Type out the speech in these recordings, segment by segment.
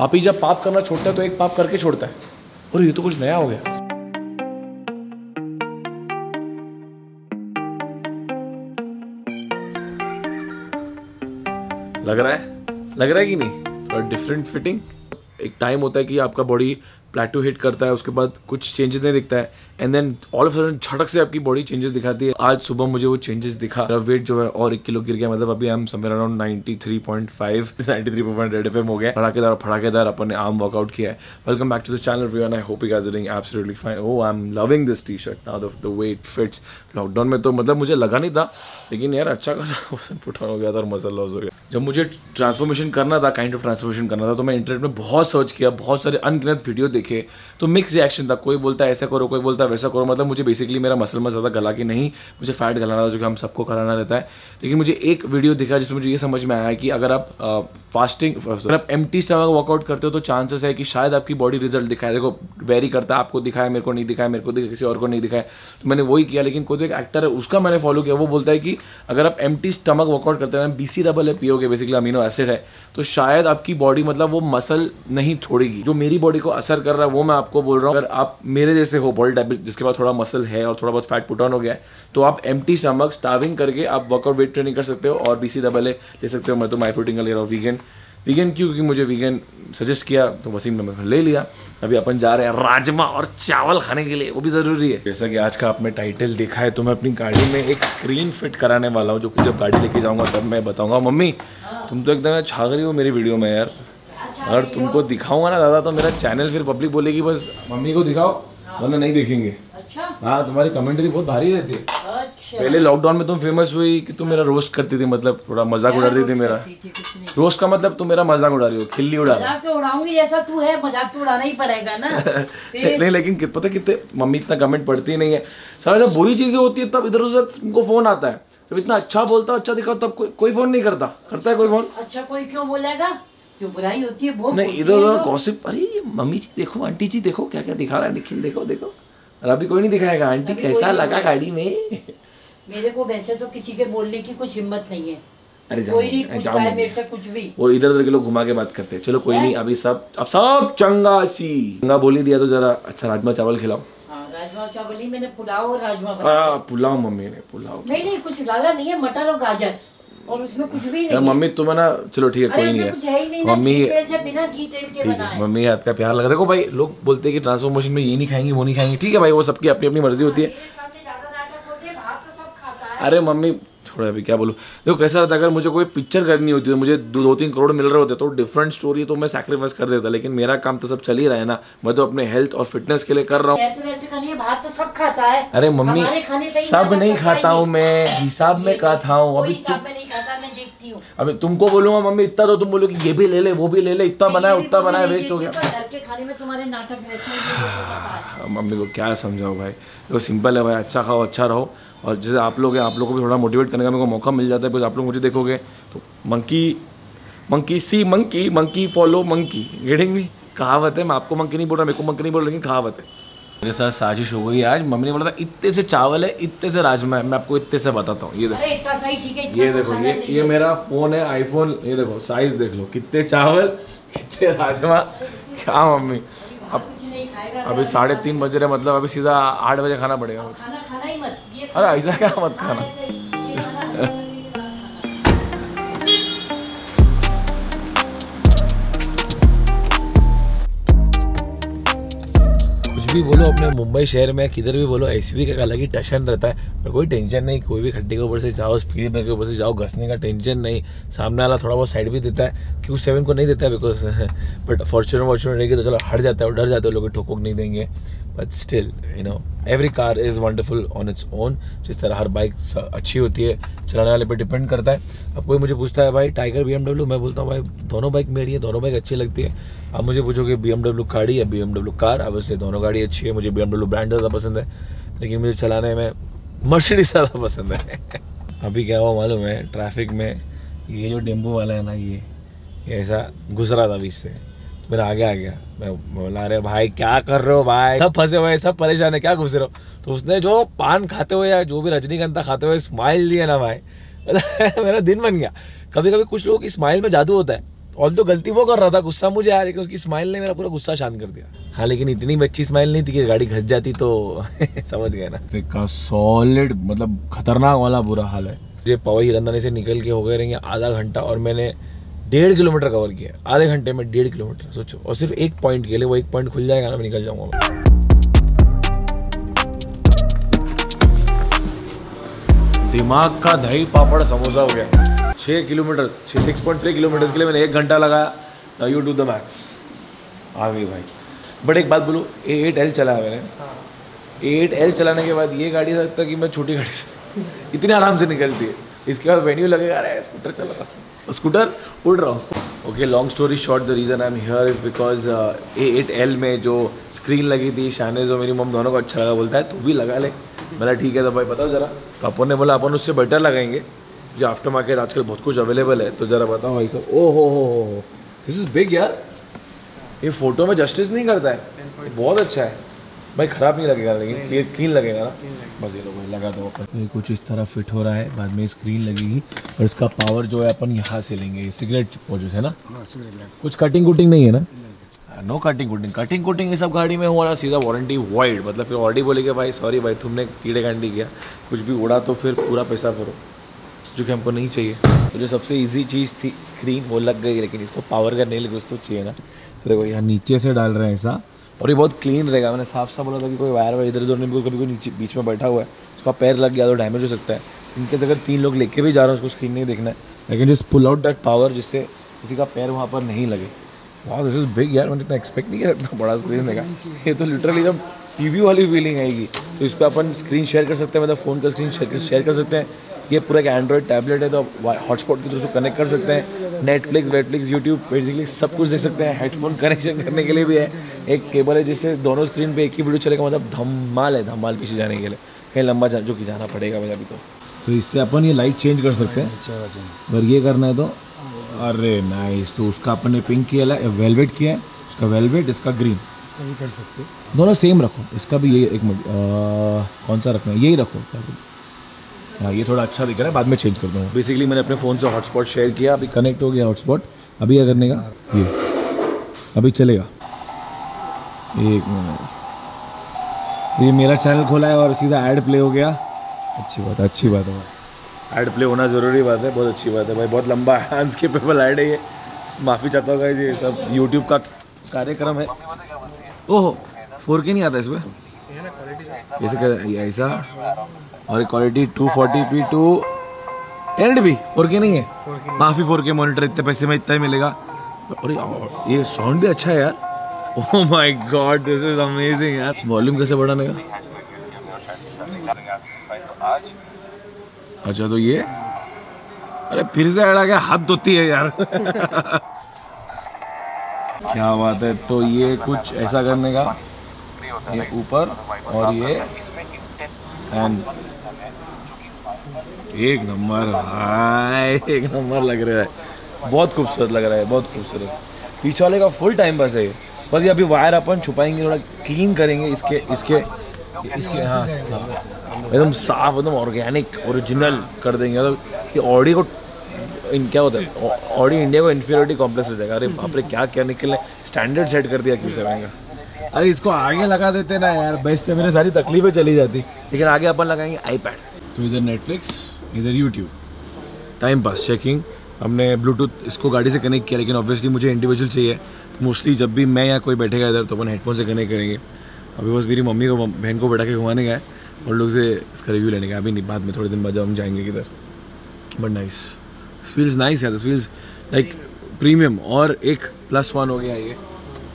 पापी जब पाप करना छोड़ता है तो एक पाप करके छोड़ता है। और ये तो कुछ नया हो गया। लग रहा है? लग रहा है कि नहीं? थोड़ा डिफरेंट फिटिंग एक टाइम होता है कि आपका बॉडी प्लेटो हिट करता है, उसके बाद कुछ चेंजेस नहीं दिखता है and then all of sudden झटक से आपकी बॉडी चेंजेस दिखाती है। आज सुबह मुझे वो चेंजेस दिखा। मेरा वेट जो है और एक किलो गिर गया मतलब अभी हम समवेयर अराउंड 93.5 93.8 एफएम हो गया। फड़ाकेदार फड़ाकेदार अपन ने आर्म वर्कआउट किया है। Welcome back to the channel review and I hope you are doing absolutely fine oh I am loving this t-shirt now the the weight fits lockdown में तो मतलब मुझे लगा नहीं था, लेकिन यार अच्छा खासा ऑप्शन पुट हो गया था और मसल लॉस हो गया। जब मुझे ट्रांसफॉर्मेशन करना था काइंड ऑफ़ ट्रांसफॉर्मेशन करना था तो मैं इंटरनेट में बहुत सर्च किया, बहुत सारे अनगिनत वीडियो देखे तो मिक्स रिएक्शन था, कोई बोलता है ऐसा करो, कोई बोलता है वैसा करो मतलब मुझे बेसिकली मेरा मसल में ज़्यादा गला कि नहीं, मुझे फैट गलाना था, जो कि हम सबको कराना रहता है। लेकिन मुझे एक वीडियो दिखा जिसमें मुझे ये समझ में आया कि अगर आप फास्टिंग अगर आप एम टी स्टमक वर्कआउट करते हो तो चांसेस है कि शायद आपकी बॉडी रिज़ल्ट दिखाए। देखो वेरी करता है आपको दिखाया मेरे को नहीं दिखाया मेरे को दिखाया किसी और को नहीं दिखाया तो मैंने वही किया, लेकिन कोई तो एक एक्टर है, उसका मैंने फॉलो किया, वो बोलता है कि अगर आप एम टी स्टमक वर्कआउट करते हैं बी सी डबल ए पियोगे बेसिकली अमीनो एसिड है तो शायद आपकी बॉडी मतलब वो मसल नहीं छोड़ेगी जो मेरी बॉडी को असर कर रहा है, वो मैं आपको बोल रहा हूँ। अगर आप मेरे जैसे हो बॉडी टाइप जिसके पास थोड़ा मसल है और थोड़ा बहुत फैट पुट ऑन हो गया है तो आप एम टी स्टमक स्टाविंग करके आप वर्कआउट वेट ट्रेनिंग कर सकते हो और बी सी डबल ए ले सकते हो। मैं तो माई प्रोटीन का ले रहा हूँ वीगन वीगन क्यों? क्योंकि मुझे वीगन सजेस्ट किया तो वसीम ने ले लिया। अभी अपन जा रहे हैं राजमा और चावल खाने के लिए, वो भी ज़रूरी है। जैसा कि आज का आपने टाइटल देखा है तो मैं अपनी गाड़ी में एक स्क्रीन फिट कराने वाला हूँ, जो कि जब गाड़ी लेके जाऊँगा, तब मैं बताऊँगा। मम्मी, तुम तो एकदम छा रही हो मेरी वीडियो में यार। अगर तुमको दिखाऊँगा ना दादा तो मेरा चैनल फिर पब्लिक बोलेगी बस मम्मी को दिखाओ वरना नहीं देखेंगे। अच्छा। हाँ तुम्हारी कमेंट्री बहुत भारी रहती है। अच्छा। पहले लॉकडाउन में तुम फ़ेमस हुई कि तुम मेरा रोस्ट करती थी मतलब थोड़ा मज़ाक उड़ाती थी मेरा। रोस्ट का मतलब तुम मेरा मज़ाक उड़ा रही हो खिल्ली उड़ा रही मज़ाक तो उड़ाऊँगी जैसा तू है मज़ाक तो उड़ाना ही पड़ेगा ना। नहीं लेकिन पता कितने मम्मी इतना कमेंट पढ़ती नहीं है। सारा जब बुरी चीज़ें होती है तब इधर उधर तुमको फ़ोन आता है। जब इतना अच्छा बोलता अच्छा दिखाओ तब कोई फ़ोन नहीं करता। करता है कोई फ़ोन अच्छा कोई क्यों बोलेगा? क्यों बुराई होती है बहुत नहीं इधर उधर गॉसिप अरे मम्मी जी देखो आंटी जी देखो क्या क्या दिखा रहा है निखिल देखो देखो। और अभी कोई नहीं दिखाएगा आंटी कैसा लगा गाड़ी में? मेरे को वैसे तो किसी के बोलने की कुछ हिम्मत नहीं है। अरे कोई नहीं पूछता है मेरे से कुछ भी। और इधर उधर के लोग घुमा के बात करते हैं। चलो कोई नहीं अभी सब अब सब चंगा सी चंगा बोली दिया तो जरा अच्छा राजमा चावल खिलाओ। हाँ राजमा चावल ही मैंने पुलाव और राजमा बनाया। पुलाव मम्मी ने पुलाव। नहीं नहीं कुछ डाला नहीं है मटर और गाजर। और उसमें कुछ भी नहीं मम्मी तुम्हें ना चलो ठीक है कोई नहीं है। मम्मी घी तेल से बिना घी तेल के ठीक है मम्मी हाथ का प्यार लगा। देखो भाई लोग बोलते हैं कि ट्रांसफॉर्मेशन में ये नहीं खाएँगे वो नहीं खाएँगे। ठीक है भाई वो सबकी अपनी अपनी मर्ज़ी होती है। तो है। अरे मम्मी छोड़ो अभी क्या बोलूँ? देखो कैसा रहता अगर मुझे कोई पिक्चर करनी होती है मुझे दो दो तीन करोड़ मिल रहे होते तो डिफरेंट स्टोरी तो मैं सैक्रिफाइस कर देता लेकिन मेरा काम तो सब चल ही रहा है ना। मैं तो अपने हेल्थ और फिटनेस के लिए कर रहा हूँ। बाहर तो सब खाता है। अरे मम्मी सब नहीं खाता हूँ मैं हिसाब में खाता हूँ। अभी अभी तुमको बोलूँगा मम्मी इतना तो तुम बोलोगे ये भी ले ले वो भी ले ले इतना बनाया उतना बनाया वेस्ट हो गया। के हाँ, मम्मी को क्या समझाओ भाई? देखो सिंपल है भाई अच्छा खाओ अच्छा रहो। और जैसे आप लोग हैं आप लोगों को भी थोड़ा मोटिवेट करने का मेरे को मौका मिल जाता है बिकॉज़ आप लोग मुझे देखोगे तो monkey monkey see monkey monkey follow monkey getting me कहावत है मैं आपको मंकी नहीं बोल रहा मेरे को मंकी नहीं बोल रहा लेकिन कहावत है। मेरे साथ साजिश हो गई आज मम्मी ने बोला था इतने से चावल है इतने से राजमा है मैं आपको इतने से बताता हूँ ये देखो। अरे इतना सही ठीक है ये देखो ये ये मेरा फ़ोन है आईफोन ये देखो साइज़ देख लो कितने चावल कितने राजमा क्या मम्मी अब खाएगा अभी साढ़े तीन बज रहे मतलब अभी सीधा आठ बजे खाना पड़ेगा। खाना खाना ही मत ये अरे ऐसा क्या मत खाना? भी बोलो, अपने मुंबई शहर में, किधर भी बोलो एस का अलग ही टशन रहता है। पर कोई टेंशन नहीं, कोई भी खड्डे के ऊपर से जाओ स्पीड में के ऊपर से जाओ, घसने का टेंशन नहीं। सामने वाला थोड़ा बहुत साइड भी देता है, क्यू सेवन को नहीं देता है? बिकॉज़ बट फॉर्चुनर वॉर्चुनर रहेगी तो चलो, हट जाता है और डर जाते हो, लोग ठोकोक नहीं देंगे। But still you know every car is wonderful on its own जिस तरह हर बाइक अच्छी होती है, चलाने वाले पे डिपेंड करता है। अब कोई मुझे पूछता है, भाई टाइगर बीएमडब्ल्यू मैं बोलता हूँ, भाई, दोनों बाइक मेरी है, दोनों बाइक अच्छी लगती है। अब मुझे पूछोगे बी गाड़ी या बी कार अब उससे दोनों गाड़ी अच्छी है, मुझे बीएमडब्ल्यू ब्रांड ज़्यादा पसंद है, लेकिन मुझे चलाने में मर्सिडीज ज़्यादा पसंद है। अभी क्या हुआ मालूम है ट्रैफ़िक में ये जो टेंपो वाला है ना, ये ऐसा गुजरा था बीच से। तो मेरा आगे आ गया। मैं बोला अरे भाई क्या कर रहे हो भाई? सब फंसे हुए सब परेशान है क्या घुस रहे हो? तो उसने जो पान खाते हुए या जो भी रजनीगंधा खाते हुए स्माइल दिया ना भाई मेरा दिन बन गया। कभी कभी कुछ लोगों की स्माइल में जादू होता है। और तो गलती वो कर रहा था गुस्सा मुझे आया लेकिन उसकी स्माइल ने मेरा पूरा गुस्सा शांत कर दिया। हाँ लेकिन इतनी अच्छी स्माइल नहीं थी कि गाड़ी घस जाती तो समझ गए ना। का सॉलिड मतलब खतरनाक वाला बुरा हाल है। मुझे पवई हिरंदाने से निकल के हो गए रहेंगे आधा घंटा और मैंने डेढ़ किलोमीटर कवर किया आधे घंटे में डेढ़ किलोमीटर सोचो। और सिर्फ़ एक पॉइंट के लिए वो एक पॉइंट खुल जाएगा ना मैं निकल जाऊँगा दिमाग का दही पापड़ समोसा हो गया। छः किलोमीटर छः सिक्स पॉइंट थ्री किलोमीटर के लिए मैंने एक घंटा लगाया। यू डू द मैथ्स आ गई भाई। बट एक बात बोलूँ ए एट एल चलाया मैंने। ए एट एल चलाने के बाद ये गाड़ी लगता कि मैं छोटी गाड़ी से इतने आराम से निकलती है। इसके बाद वेन्यू लगेगा अरे स्कूटर चला रहा स्कूटर उड़ रहा हूँ। Okay long story short the reason I am here is because A eight L में जो स्क्रीन लगी थी शानेज और मेरी मम दोनों को अच्छा लगा, बोलता है, तू भी लगा ले। बोला, ठीक है तो भाई, बताओ ज़रा। तो अपन ने बोला, अपन उससे बेटर लगाएँगे। जो आफ्टर मार्केट आजकल बहुत कुछ अवेलेबल है। तो ज़रा बताओ भाई साहब। ओ, हो हो हो दिस इज़ बिग यार। ये फ़ोटो में जस्टिस नहीं करता है। बहुत अच्छा है। भाई ख़राब नहीं लगेगा लेकिन क्लियर क्लीन लगेगा ना। बस ये लो भाई लगा दो अपन। ये कुछ इस तरह फिट हो रहा है बाद में स्क्रीन लगेगी और इसका पावर जो है अपन यहाँ से लेंगे सिगरेट जो है ना? कुछ कटिंग कुटिंग नहीं है ना? नो कटिंग कुटिंग कटिंग कुटिंग ये सब गाड़ी में हुआ ना सीधा वारंटी वाइड मतलब फिर ऑलरेडी बोलेगे भाई सॉरी भाई तुमने कीड़े कांडी किया। कुछ भी उड़ा तो फिर पूरा पैसा भरो जो कि हमको नहीं चाहिए। तो जो सबसे इजी चीज़ थी स्क्रीन वो लग गई लेकिन इसको पावर करने के लिए कुछ तो चाहिए ना। तो देखो यहाँ नीचे से डाल रहे हैं ऐसा। और ये बहुत क्लीन रहेगा। मैंने साफ़ साफ़ बोला था कि कोई वायर वायर इधर उधर नहीं बिल्कुल कभी कोई नीचे बीच में बैठा हुआ है, उसका पैर लग गया तो डैमेज हो सकता है। इनके अगर तीन लोग लेके भी जा रहे हैं, उसको स्क्रीन नहीं देखना है। लेकिन just pull out that power जिससे किसी का पैर वहाँ पर नहीं लगे। वाह दिस इज़ बिग यार, मैंने इतना एक्सपेक्ट नहीं किया, इतना बड़ा स्क्रीन देगा ये तो लिटरली जब टीवी वाली फीलिंग आएगी तो इस पर अपन स्क्रीन शेयर कर सकते हैं मतलब फ़ोन का स्क्रीन शेयर कर सकते हैं। ये पूरा एक एंड्रॉयड टैबलेट है तो हॉटस्पॉट के थ्रू कनेक्ट कर सकते हैं। नेटफ्लिक्स वेटफ्लिक्स यूट्यूब बेसिकली सब कुछ देख सकते हैं। हेडफोन कनेक्शन करने के लिए भी है। एक केबल है जिससे दोनों स्क्रीन पे एक ही वीडियो चलेगा मतलब धमाल है धमाल पीछे जाने के लिए। कहीं लंबा जा जो कि जाना पड़ेगा मुझे अभी तो। तो इससे अपन ये लाइट चेंज कर सकते हैं। अगर ये करना है तो। अरे नाइस तो उसका अपन ने पिंक किया है वेलवेट किया है। उसका वेलवेट इसका ग्रीन इसका भी कर सकते दोनों सेम रखो। इसका भी यही एक मिनट कौन सा रखना है? यही रखो। क्या? हाँ ये थोड़ा अच्छा दिख रहा है बाद में चेंज कर दूँगा। बेसिकली मैंने अपने फ़ोन से हॉटस्पॉट शेयर किया अभी कनेक्ट हो गया हॉटस्पॉट अभी क्या करने का? ये। अभी चलेगा। एक मिनट। ये मेरा चैनल खोला है और सीधा ऐड प्ले हो गया। अच्छी बात है अच्छी बात है। ऐड प्ले होना ज़रूरी बात है बहुत अच्छी बात है भाई बहुत लंबा अनस्किपेबल ऐड है ये। माफ़ी चाहता हूँ guys, ये सब यूट्यूब का कार्यक्रम है। ओहो फोर के नहीं आता इसमें? ऐसे कर ऐसा, और quality two forty P two ten before के नहीं है। काफ़ी फोर के मॉनिटर इतने पैसे में इतना ही मिलेगा। और ये- साउंड भी अच्छा है यार। ओह my God this is amazing यार। वॉल्यूम कैसे बढ़ाने का? अच्छा तो ये, अरे फिर से आ गया, हाथ धोती है यार। क्या बात है तो ये कुछ ऐसा करने का। ये ऊपर और ये एंड एक नंबर एक नंबर लग रहा है। बहुत खूबसूरत लग रहा है, बहुत खूबसूरत। पीछे वाले का फुल टाइम पास है बस ये अभी वायर अपन छुपाएँगे, थोड़ा क्लीन करेंगे इसके इसके इसके हाँ। एकदम साफ़, एकदम ऑर्गेनिक ओरिजिनल कर देंगे। मतलब ये ऑडी को, इन, क्या होता है ऑडी इंडिया को इन्फीरियोरिटी कॉम्प्लेक्स हो जाएगा। अरे बाप रे, क्या क्या निकलने स्टैंडर्ड सेट कर दिया क्यों सेवन का। अरे इसको आगे लगा देते ना यार बेस्ट है मेरे सारी तकलीफें चली जाती। लेकिन आगे अपन लगाएँगे आईपैड तो इधर नेटफ्लिक्स इधर यूट्यूब टाइम पास चेकिंग हमने ब्लूटूथ इसको गाड़ी से कनेक्ट किया लेकिन ऑब्वियसली मुझे इंडिविजुअल चाहिए। मोस्टली जब भी मैं या कोई बैठेगा इधर तो अपन हेडफोन से कनेक्ट करेंगे। अभी बस मेरी मम्मी को बहन को बैठा के घुमाने गए और लोग से इसका रिव्यू लेने का अभी नहीं बाद में थोड़े दिन बाद जब हम जाएँगे किधर। बट नाइस फील्स नाइस है दिस फील्स लाइक प्रीमियम और एक प्लस वन हो गया ये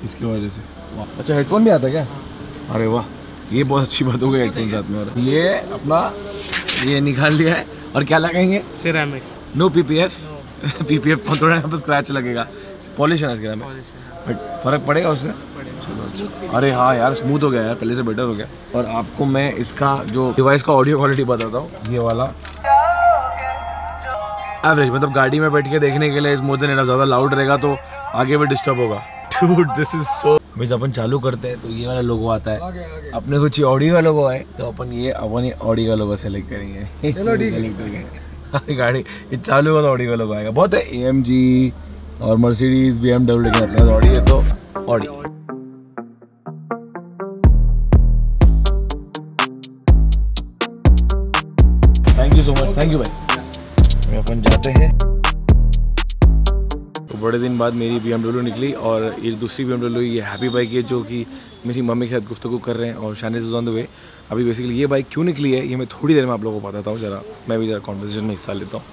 इसकी वजह से। अच्छा हेडफोन भी आता है क्या? अरे वाह ये बहुत अच्छी बात हो गई हेडफोन साथ में। ये अपना ये निकाल दिया है। और क्या लगाएँगे? Ceramic no P P F P P F थोड़ा यहाँ पर स्क्रैच लगेगा। पॉलिश है ना इसके में बट फ़र्क पड़ेगा उससे? अच्छा। अरे हाँ यार स्मूथ हो गया यार पहले से बेटर हो गया। और आपको मैं इसका जो डिवाइस का ऑडियो क्वालिटी बताता हूँ ये वाला। एवरेज मतलब गाड़ी में बैठ के देखने के लिए इस मोर देन ज़्यादा लाउड रहेगा तो आगे भी डिस्टर्ब होगा। Dude, this is so भाई अपन चालू करते हैं तो ये वाला लोगो आता है। आगे आगे। अपने कुछ ऑडियो का लोगो है तो अपन ये अपन ये ऑडियो का लोगो सेलेक्ट करेंगे। चलो ठीक है। हो। गाड़ी ये चालू होगा तो ऑडियो का लोगो आएगा। बहुत है ए एम जी और मर्सिडीज बी एम डब्ल्यू लेकिन अपने ऑडी है तो Audi thank you so much thank you भाई। अपन जाते हैं। बड़े दिन बाद मेरी बी निकली और ये दूसरी बी ये हैप्पी बाइक है जो कि मेरी मम्मी के साथ गुफ्तु कर रहे हैं और Shani is on the way अभी बेसिकली ये बाइक क्यों निकली है ये मैं थोड़ी देर में आप लोगों को बताता हूँ ज़रा। मैं भी ज़रा कॉन्वर्जेशन में हिस्सा लेता हूँ।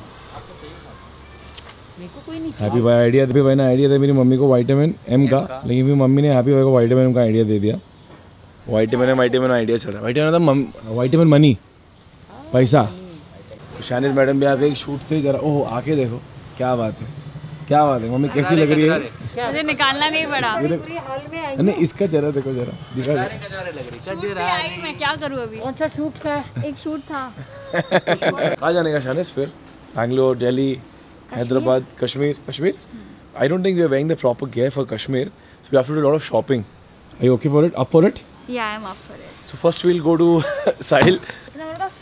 हैप्पी भाई आइडिया हैप्पी भाई ने आइडिया दिया मेरी मम्मी को वाइटामिन एम का लेकिन मेरी मम्मी ने हैप्पी भाई को वाइटामिन एम का आइडिया दे दिया। वाइटामिन एम वाइटामिन आइडिया चल। रहा है वाइटामिन वाइटामिन मनी पैसा। तो शानिज मैडम भी आ गई शूट से जरा ओह आके देखो क्या बात है। क्या बात है मम्मी कैसी लग रही है? मुझे निकालना नहीं पड़ा। ये नहीं इसका चेहरा देखो जरा दिखा जरा। शूट से आई मैं क्या करूँ अभी? अच्छा सूट का एक शूट था। कहाँ जाने का शानिज फिर। Bangalore Delhi Hyderabad Kashmir. Kashmir? I don't think we are wearing the proper gear for Kashmir. So we have to do a lot of shopping. Are you okay for it? Up for it? या I am up for it so first we'll go to Sahil.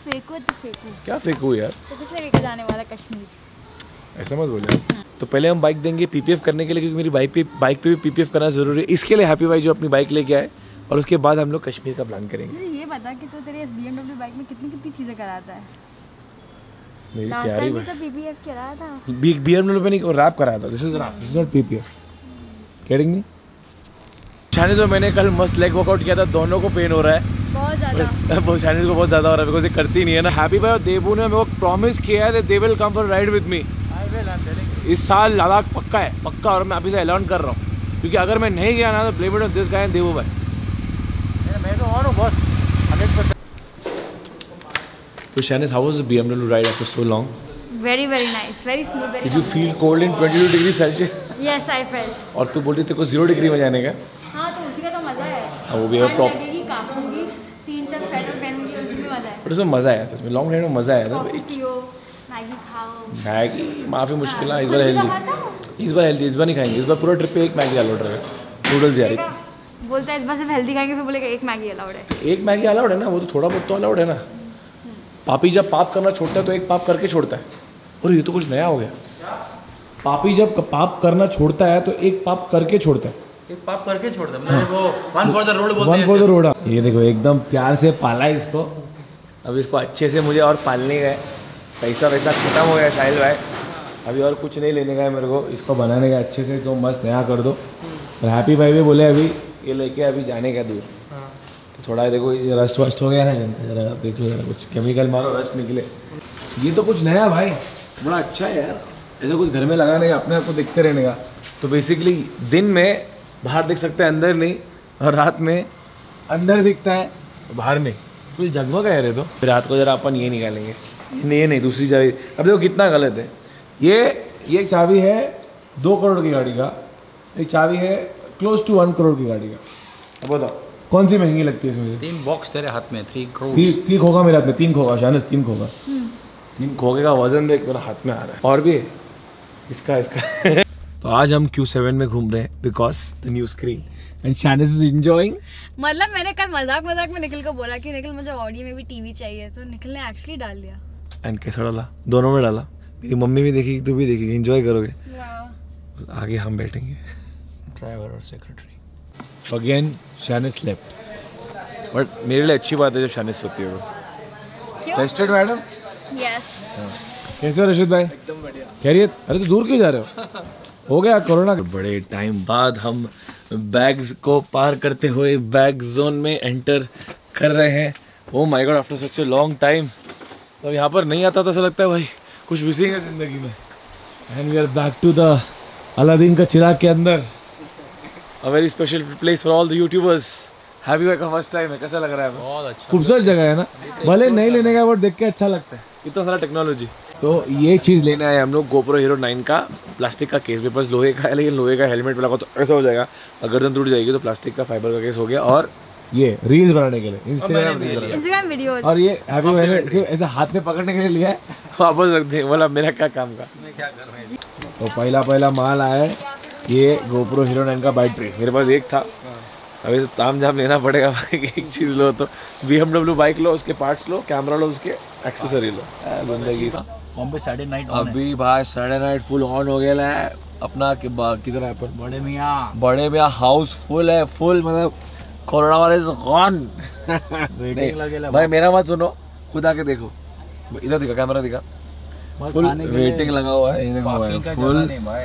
फेंकू तो फेंकू क्या फेंकू यार? तो किसने लेके जाने वाला कश्मीर। ऐसा मत बोले तो पहले हम बाइक देंगे पीपीएफ करने के लिए क्योंकि मेरी बाइक पे बाइक पे भी पीपीएफ करना ज़रूरी है। इसके लिए हैप्पी भाई जो अपनी बाइक लेके आए और उसके बाद हम लोग कश्मीर का प्लान करेंगे। ये बता कि तू तेरी इस BMW बाइक में कितनी कितनी चीज़ें कराता है? मेरी प्यारी भी तो पीपीएफ कराया था। बी बीएमडब्ल्यू पे नहीं रैप कराया था। This is wrap this is not PPF getting me तो मैंने कल मस्त लेग वर्कआउट किया था दोनों को पेन हो रहा है। बहुत को बहुत ज़्यादा हो रहा है बिकॉज़ ये करती नहीं है ना। हैप्पी भाई और देबू ने मेरे को प्रॉमिस किया है they will come for ride with me इस साल लद्दाख पक्का है पक्का और मैं अभी से ऐलान कर रहा हूँ। क्योंकि अगर मैं नहीं गया ना तो it on this guy Debu भाई। तो शैनिस how was the BMW ride after so long? Very very nice very smooth Did you feel cold in 22 degree Celsius? Yes I felt और तू बोलती तेरे को ज़ीरो डिग्री में जाने का? हाँ तो उसी का तो मज़ा है। हाँ, वो भी है, prop- लगेगी कांपूँगी तीन चार स्वेटर पहनूँगी तो उसमें मज़ा है। बट उसमें मज़ा आया सच में लॉन्ग राइड में मज़ा आया था कॉफ़ी पियो। मैगी खाओ। मैगी? माफ़ी मुश्किल है इस बार हेल्दी इस बार हेल्दी इस बार नहीं खाएँगे इस बार पूरा ट्रिप पे एक मैगी अलाउड रहेगा। नूडल्स यार? बोलता है इस बार सिर्फ़ हेल्दी खाएँगे फिर बोलेगा एक मैगी अलाउड है। एक मैगी अलाउड है ना वो तो थोड़ा बहुत तो अलाउड है ना। पापी जब पाप करना छोड़ता है तो एक पाप करके छोड़ता है। और ये तो कुछ नया हो गया। पापी जब पाप करना छोड़ता है तो एक पाप करके छोड़ता है। एक पाप करके छोड़ दे मैंने वो वन फॉर द रोड बोलते वन फॉर द रोड ये देखो एकदम प्यार से पाला है इसको। अब इसको अच्छे से मुझे और पालने का है पैसा वैसा खत्म हो गया साहिल भाई। अभी और कुछ नहीं लेने का है मेरे को। इसको बनाने का अच्छे से तो मस्त नया कर दो। और हैप्पी भाई भी बोले अभी ये लेके अभी जाने का दूर। हाँ। तो थोड़ा देखो ये रस्ट वस्ट हो गया ना जरा देख लो जरा कुछ केमिकल मारो रस्ट निकले। ये तो कुछ नया भाई बड़ा अच्छा है यार। ऐसा कुछ घर में लगाने का अपने आप को देखते रहने का। तो बेसिकली दिन में बाहर देख सकते हैं अंदर नहीं और रात में अंदर दिखता है बाहर नहीं। कुछ जगमग है रे तो। रात को जरा अपन ये निकालेंगे। नहीं ये नहीं दूसरी चाबी। अब देखो कितना गलत है। ये ये चाबी है दो करोड़ की गाड़ी का। एक चाबी है क्लोज टू वन करोड़ की गाड़ी का। अब बताओ कौन सी महँगी लगती है इसमें तीन बॉक्स तेरे हाथ में थ्री करोड़ तीन तीन खोगा मेरे हाथ में तीन खोगा शानस तीन खोगा तीन खोगे का वज़न देख मेरा हाथ में आ रहा है। और भी इसका इसका। तो आज हम Q7 में घूम रहे हैं because the new screen and शानस is enjoying मतलब मैंने कल मज़ाक मज़ाक में निखिल को बोला कि निखिल मुझे ऑडियो में भी टीवी चाहिए तो निखिल ने एक्चुअली डाल दिया। एंड कैसा डाला? दोनों में डाला। मेरी मम्मी भी देखेगी तू भी देखेगी एंजॉय करोगे। आगे हम बैठेंगे। ड्राइवर और सेक्रेटरी अगेन शानिस स्लेप्ट बट मेरे लिए अच्छी बात है जब शानिस होती है वो। क्यों? टेस्टेड मैडम कैसे हो रशीद भाई? एकदम बढ़िया। खैरियत? अरे तो दूर क्यों जा रहे हो? हो गया कोरोना? बड़े टाइम बाद हम बैग्स को पार करते हुए बैग जोन में एंटर कर रहे हैं। ओ my god after such a long time तो यहाँ पर नहीं आता तो ऐसा लगता है भाई कुछ मिसिंग है ज़िंदगी में। And we are back to the Aladdin का चिराग के अंदर। A very special place for all the YouTubers Happy का फ़र्स्ट टाइम है कैसा लग रहा है? बहुत अच्छा। खूबसूरत जगह है ना? भले नहीं लेने का बट देख के अच्छा लगता है। इतना सारा टेक्नोलॉजी तो ये चीज़ लेने आए हम लोग गोप्रो हीरो नाइन का। प्लास्टिक का केस मेरे पास लोहे का है लेकिन लोहे का हेलमेट लगा तो ऐसा हो जाएगा अगर गर्दन टूट जाएगी तो प्लास्टिक का फाइबर का केस हो गया। और ये रील्स बनाने के लिए इंस्टाग्राम रील्स इंस्टाग्राम वीडियो और ये हैप्पी मैंने सिर्फ़ ऐसे हाथ में पकड़ने के लिए लिया है? वापस रख दे बोला मेरा क्या काम का? मैं क्या कर रहे हैं? तो पहला पहला माल आया है ये गोप्रो हीरो नाइन का बैटरी मेरे पास एक था। अभी तो ताम झाम लेना पड़ेगा एक चीज़ लो तो। बी बाइक लो उसके पार्ट्स लो कैमरा लो उसके एक्सेसरी लो। आ, ज़िंदगी बॉम्बे साढ़े नाइट अभी भाई साढ़े नाइट फुल ऑन हो गया है। अपना कि किधर है अपन? बड़े मियाँ। बड़े में हाउस फुल है फुल मतलब कोरोना वाले इज़ गॉन भाई मेरा मत सुनो खुद आके देखो। इधर दिखा कैमरा दिखा। फुल वेटिंग लगा हुआ है ये देखो भाई फुल।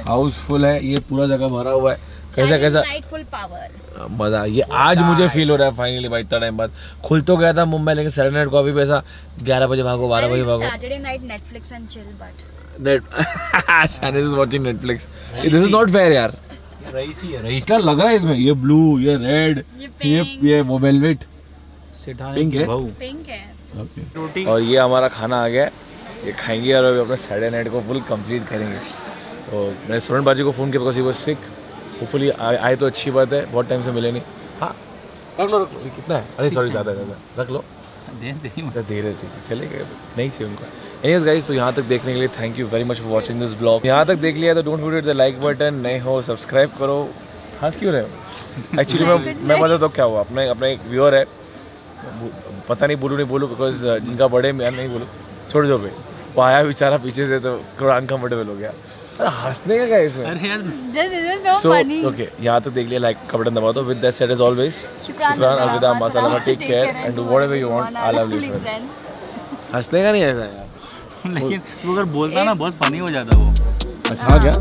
हाउस फुल है ये पूरा जगह भरा हुआ है। कैसा कैसा? नाइट फुल पावर मज़ा ये आज मुझे फील हो रहा है फाइनली भाई इतना टाइम बाद। खुल तो गया था मुंबई लेकिन सैटरडे नाइट को अभी पैसा ग्यारह बजे भागो बारह बजे भागो। Saturday night Netflix and chill but net शानिस is watching Netflix this is not fair यार। रईसी है रईस। क्या लग रहा है इसमें? ये ब्लू ये रेड ये ये वो वेलवेट सिठाने है? पिंक है। रोटी। और ये हमारा खाना आ गया। ये खाएँगे और अभी अपने सैटरडे नाइट को फुल कंप्लीट करेंगे। तो मैंने स्टूडेंट बाजी को फ़ोन किया because he was sick hopefully आए तो अच्छी बात है। बहुत टाइम से मिले नहीं। हाँ रख लो रख लो। कितना है? अरे सॉरी ज़्यादा है, ज़्यादा रख लो। दे दे तो धीरे ठीक है चलेगा नहीं चाहिए उनको। एनीवेज गाइस तो यहाँ तक देखने के लिए thank you very much for watching this blog यहाँ तक देख लिया तो don't forget the like button नए हो सब्सक्राइब करो। हंस क्यों रहे हो? एक्चुअली मैं मैं मतलब तो क्या हुआ? अपने अपने एक व्यूअर है। पता नहीं बोलूँ नहीं बोलूँ बिकॉज़ जिनका बर्थडे मैं नहीं बोलूँ। छोड़ दो भाई। वो आया बेचारा पीछे से तो थोड़ा अनकम्फर्टेबल हो गया। हंसने का क्या है इसमें? अरे यार this is so so okay यहाँ तक देख लिया लाइक का बटन दबा दो with that set is always शुक्रान अलविदा मासलामा take care and do whatever you want I love you friends हंसने का नहीं ऐसा यार। लेकिन वो अगर बोलता ना बहुत फनी हो जाता वो। अच्छा हाँ क्या?